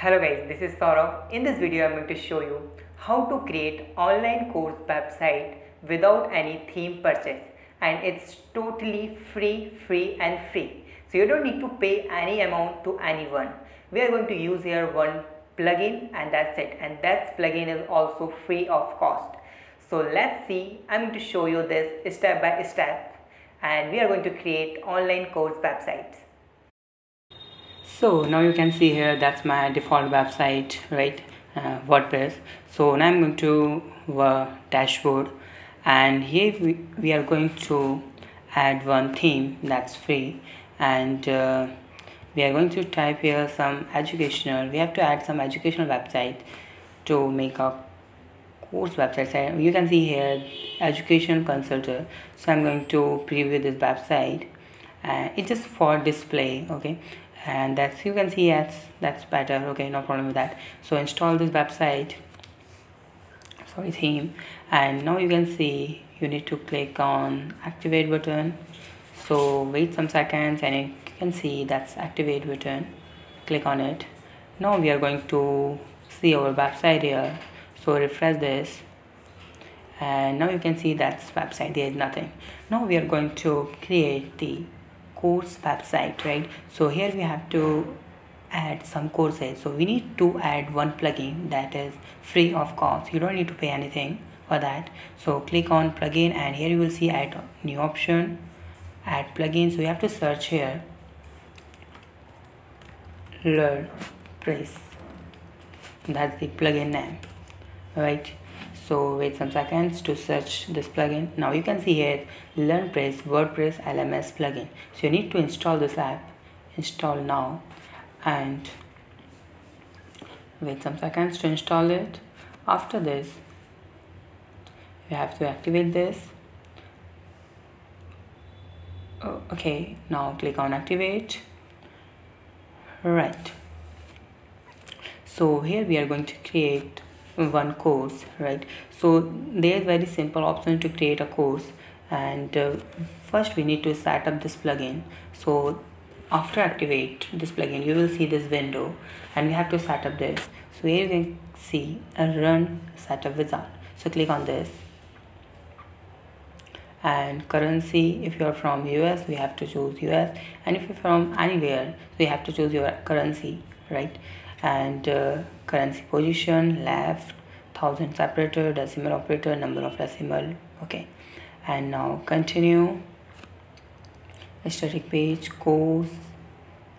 Hello guys, this is Saurabh. In this video, I'm going to show you how to create online course website without any theme purchase and it's totally free, free and free. So you don't need to pay any amount to anyone. We are going to use here one plugin and that's it and that plugin is also free of cost. So let's see, I'm going to show you this step by step and we are going to create online course websites so now you can see here that's my default website right? Uh, WordPress. So now I'm going to dashboard. And here we, we are going to add one theme that's free. And uh, we are going to type here some educational we have to add some educational website to make a course website. So you can see here education consultant. So i'm going to preview this website. Uh, it's for display okay and that's you can see yes that's better. Okay no problem with that. So install this website. Sorry theme. And now you can see you need to click on activate button. So wait some seconds and you can see that's activate button. Click on it. Now we are going to see our website here. So refresh this. And now you can see that's website. There is nothing. Now we are going to create the course website right? So here we have to add some courses. So we need to add one plugin that is free of cost. You don't need to pay anything for that. So click on plugin and here you will see add new option add plugin. So you have to search here. Learn press that's the plugin name right so wait some seconds to search this plugin. Now you can see here LearnPress WordPress LMS plugin. So you need to install this app. Install now. And wait some seconds to install it. After this you have to activate this. Oh, okay. Now click on activate. Right. So here we are going to create one course right? So there's very simple option to create a course. And uh, first we need to set up this plugin. So after activate this plugin you will see this window and we have to set up this. So here you can see a run setup wizard. So click on this. And currency if you're from US we have to choose US and if you're from anywhere so you have to choose your currency right? And uh, currency position left thousand separator decimal operator number of decimal okay. And now continue. Static page course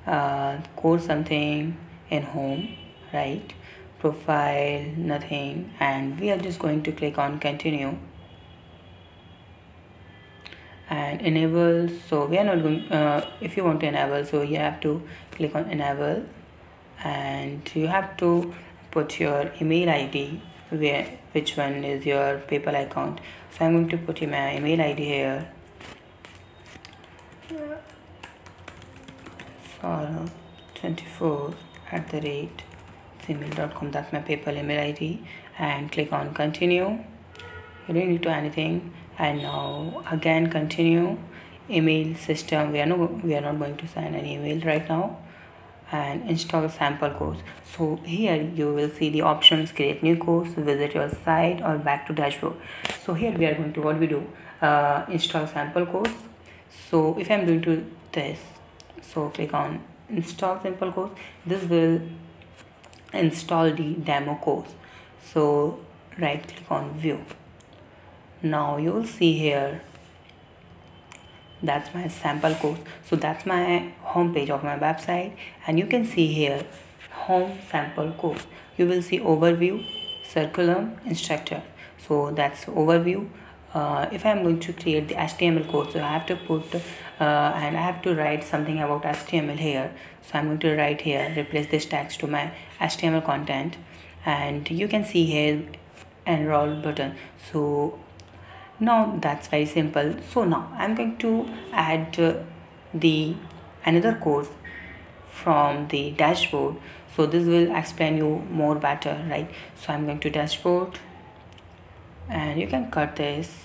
uh, course something in home right. Profile nothing. And we are just going to click on continue. And enable so we are not going uh, if you want to enable so you have to click on enable and you have to put your email id where which one is your paypal account? So i'm going to put my email id here. For 24 at the rate gmail.com that's my paypal email id and click on continue. You don't need to anything. And now again continue. Email system. We are not we are not going to sign an email right now and install sample course. So here you will see the options create new course visit your site or back to dashboard. So here we are going to what we do uh, install sample course. So if i'm doing to this so click on install sample course. This will install the demo course. So right click on view. Now you will see here that's my sample course so that's my home page of my website. And you can see here home sample course you will see overview curriculum instructor. So that's overview. Uh, if I'm going to create the HTML code so I have to put uh, and I have to write something about HTML here. So I'm going to write here replace this text to my HTML content. And you can see here enroll button. So now that's very simple. So now i'm going to add uh, the another course from the dashboard. So this will explain you more better right? So i'm going to dashboard and you can cut this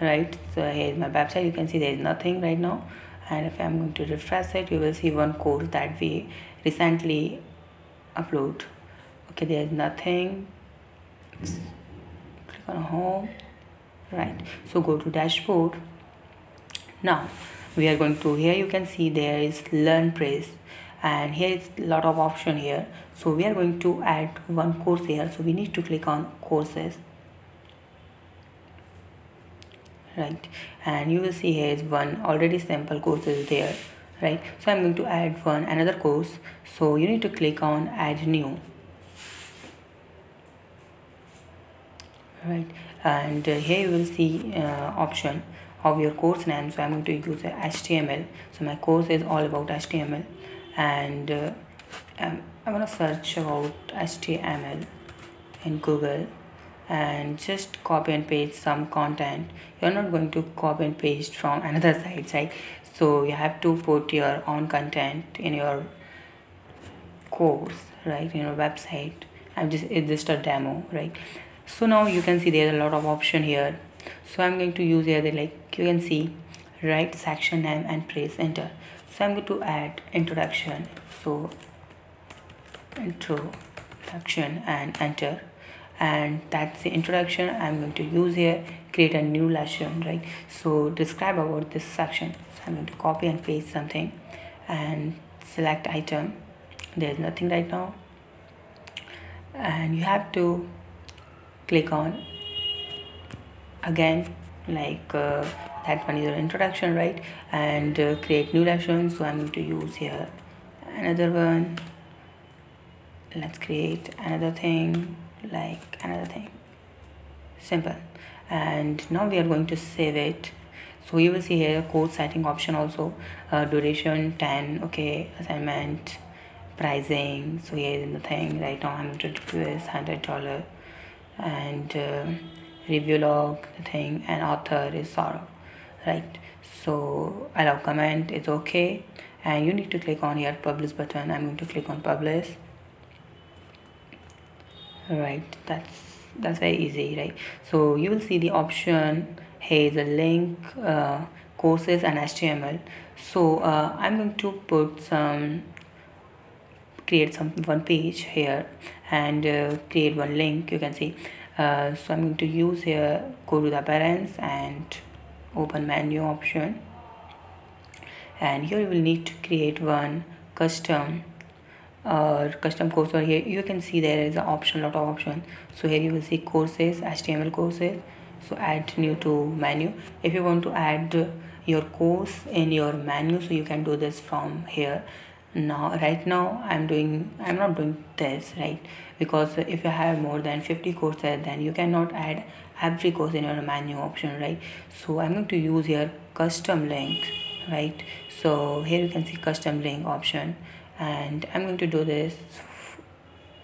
right? So here's my website. You can see there is nothing right now. And if i'm going to refresh it you will see one course that we recently upload. Okay there's nothing. Click on home right. So go to dashboard. Now we are going to here you can see there is LearnPress and here is a lot of option here. So we are going to add one course here. So we need to click on courses. Right. And you will see here is one already sample course is there. Right. So i'm going to add one another course. So you need to click on add new right. And uh, here you will see uh, option of your course name. So i'm going to use html so my course is all about html and uh, i'm, I'm going to search about html in google and just copy and paste some content. You're not going to copy and paste from another site right? So you have to put your own content in your course right? In your website. I'm just it's just a demo right so now you can see there's a lot of option here. So i'm going to use here the like you can see write section name and press enter. So i'm going to add introduction. So introduction and enter. And that's the introduction i'm going to use here. Create a new lesson right? So describe about this section. So i'm going to copy and paste something and select item. There's nothing right now. And you have to click on. Again like uh, that one is your introduction right? And uh, create new lesson so i'm going to use here another one. Let's create another thing like another thing. Simple. And now we are going to save it. So you will see here code setting option also. Uh, duration 10 okay assignment pricing. So here is the thing. Right now 100 us 100 dollar and uh, review log thing and author is Saurabh right? So allow comment is okay. And you need to click on here publish button. I'm going to click on publish. Right that's that's very easy right? So you will see the option. Here is a link uh, courses and html so uh, i'm going to put some create some one page here and uh, create one link you can see. Uh, so i'm going to use here go to the appearance and open menu option. And here you will need to create one custom or custom course. Or here you can see there is an option lot of option. So here you will see courses html courses. So add new to menu. If you want to add your course in your menu so you can do this from here now right now i'm doing i'm not doing this right? Because if you have more than 50 courses then you cannot add every course in your menu option right? So i'm going to use here custom link right? So here you can see custom link option. And I'm going to do this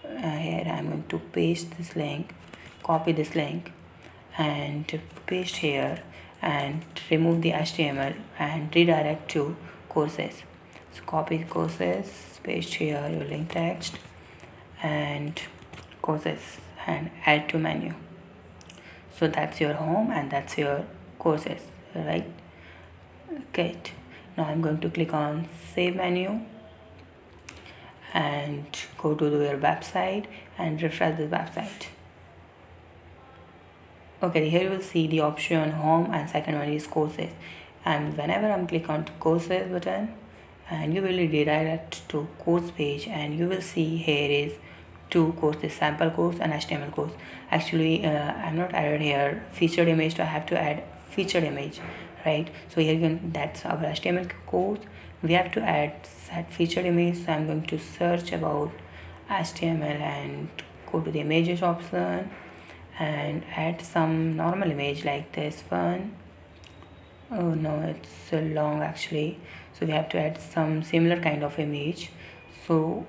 uh, here I'm going to paste this link copy this link and paste here and remove the HTML and redirect to courses copy courses paste here your link text and courses and add to menu. So that's your home and that's your courses right? Okay now I'm going to click on save menu and go to your website and refresh the website okay here you will see the option home and second one is courses. And whenever i'm click on courses button and you will redirect to course page and you will see here is two courses sample course and html course. Actually uh, i'm not added here. Featured image so i have to add featured image right? So here can that's our html course. We have to add set featured image so i'm going to search about html and go to the images option and add some normal image like this one. Oh no it's so long actually so we have to add some similar kind of image. So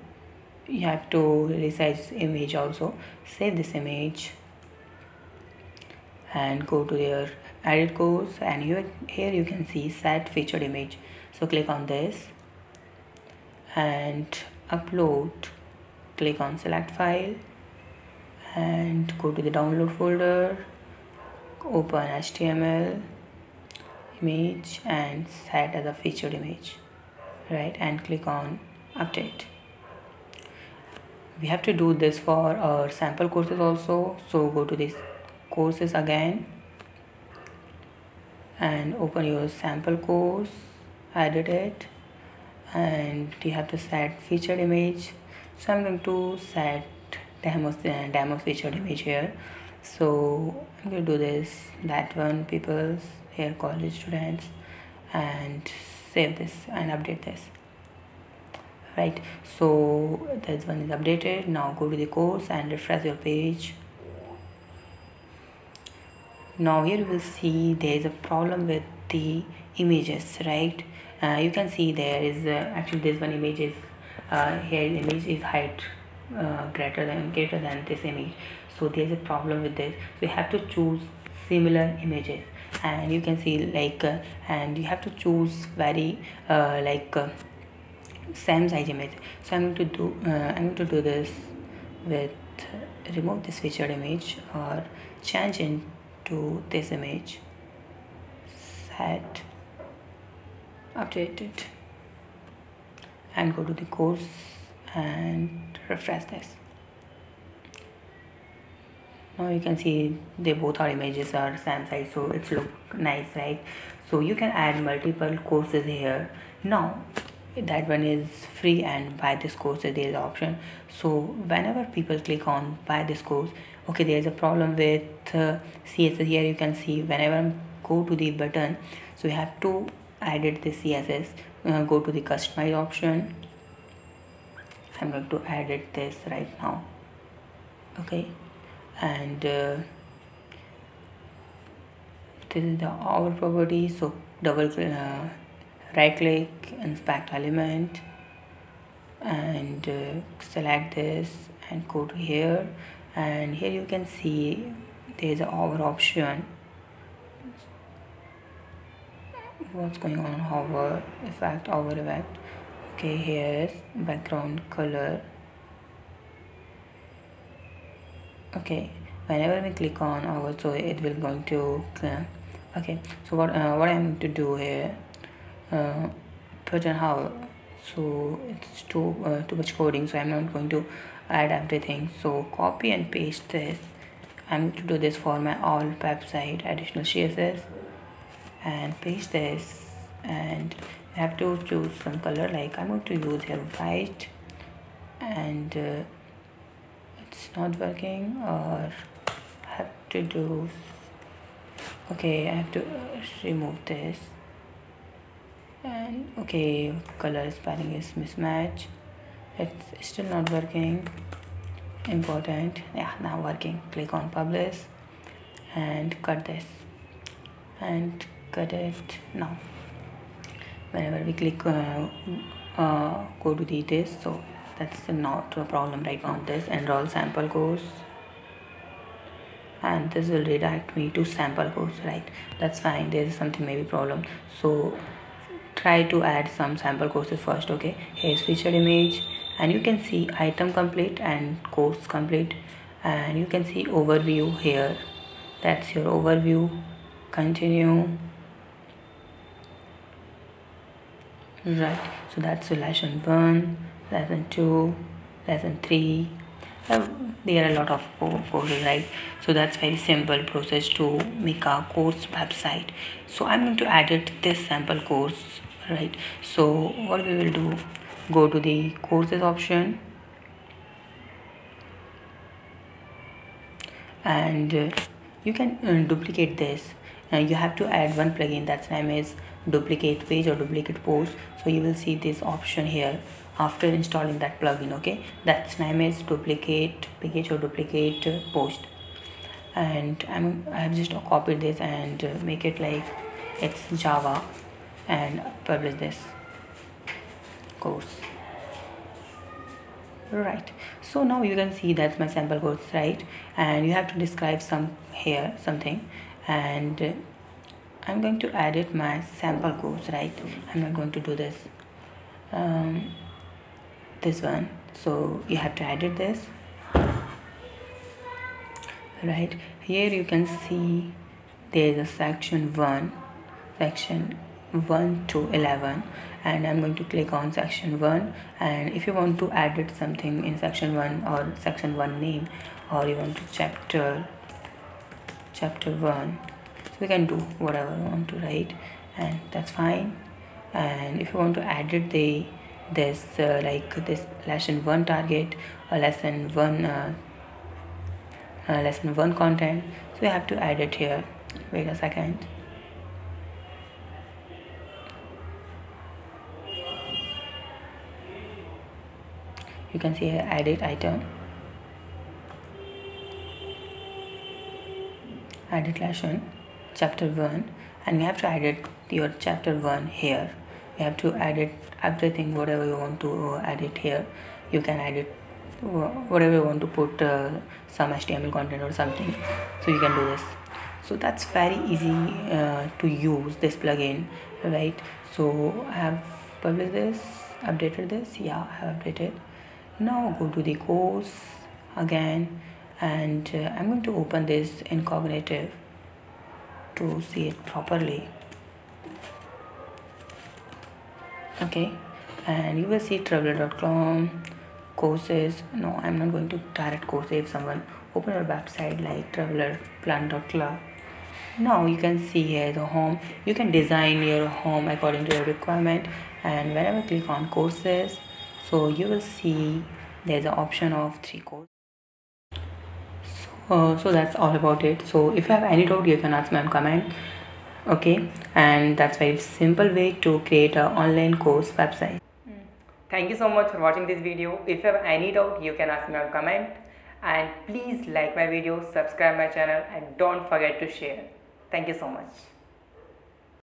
you have to resize image also. Save this image and go to your edit course. And here, here you can see set featured image. So click on this and upload. Click on select file and go to the download folder. Open html image and set as a featured image right and click on update. We have to do this for our sample courses also. So go to this courses again and open your sample course edit it and you have to set featured image. So i'm going to set demo demo featured image here. So i'm going to do this that one people's here college students and save this and update this. Right? So this one is updated. Now go to the course and refresh your page. Now here you will see there is a problem with the images right? Uh, you can see there is uh, actually this one image is uh, here image is height uh, greater than greater than this image. So there's a problem with this. So you have to choose similar images and you can see like uh, and you have to choose very uh, like same size image. So i'm going to do i'm going to do this with remove this featured image or change into this image. Set. Update it and go to the course and refresh this now you can see they both are images are same size so it's look nice right? So you can add multiple courses here. Now that one is free and buy this course there is option. So whenever people click on buy this course okay there is a problem with uh, css here you can see whenever I go to the button so you have to edit the css uh, go to the customize option. I'm going to edit this right now. Okay and uh, this is the our property so double uh, right click inspect element and uh, select this and go to here. And here you can see there's a hover option. What's going on hover? Effect hover effect. Okay here's background color okay whenever we click on our so it will going to uh, okay so what uh, what i'm going to do here uh, pattern how so it's too uh, too much coding so i'm not going to add everything. So copy and paste this. I'm going to do this for my all website additional css and paste this. And I have to choose some color like i'm going to use here white and uh, it's not working or have to do okay i have to remove this. And okay color spelling is mismatch. It's still not working. Important. Yeah now working. Click on publish and cut this. And cut it now. Whenever we click uh, uh, go to details so that's not a problem right on this enroll sample course. And this will redirect me to sample course right? That's fine. There is something maybe problem. So try to add some sample courses first okay? Here's featured image. And you can see item complete and course complete. And you can see overview here. That's your overview. Continue. Right. So that's lesson 1 lesson 2 lesson 3 um, there are a lot of courses right? So that's very simple process to make a course website. So i'm going to edit this sample course right? So what we will do go to the courses option. And uh, you can uh, duplicate this. Uh, you have to add one plugin that's name is duplicate page or duplicate post. So you will see this option here after installing that plugin okay? That's name is duplicate page or duplicate post. And I'm I have just copied this and uh, make it like it's Java and publish this course. Right. So now you can see that's my sample course right? And you have to describe some here something. And uh, I'm going to edit my sample course right? I'm not going to do this. Um, this one. So you have to edit this. Right? Here you can see there is a section 1 section 1 to 11 and I'm going to click on section 1 and if you want to edit something in section 1 or section 1 name or you want to chapter chapter 1 so we can do whatever you want to write and that's fine. And if you want to edit the this uh, like this lesson 1 target or lesson 1 uh, uh, lesson 1 content. So you have to add it here. Wait a second. You can see here edit item. Edit lesson chapter 1 and you have to edit your chapter 1 here you have to edit everything whatever you want to edit here. You can edit whatever you want to put uh, some html content or something. So you can do this. So that's very easy uh, to use this plugin right? So i have published this updated this. Yeah i have updated. Now go to the course again and uh, I'm going to open this in Cognitive to see it properly okay. And you will see traveler.com courses. No I'm not going to direct courses if someone open your website like travelerplan.club now you can see here the home. You can design your home according to your requirement. And whenever click on courses so you will see there's an option of three codes so, so that's all about it. So if you have any doubt you can ask me on comment okay and that's very simple way to create an online course website. Thank you so much for watching this video. If you have any doubt you can ask me on comment. And please like my video subscribe my channel and don't forget to share. Thank you so much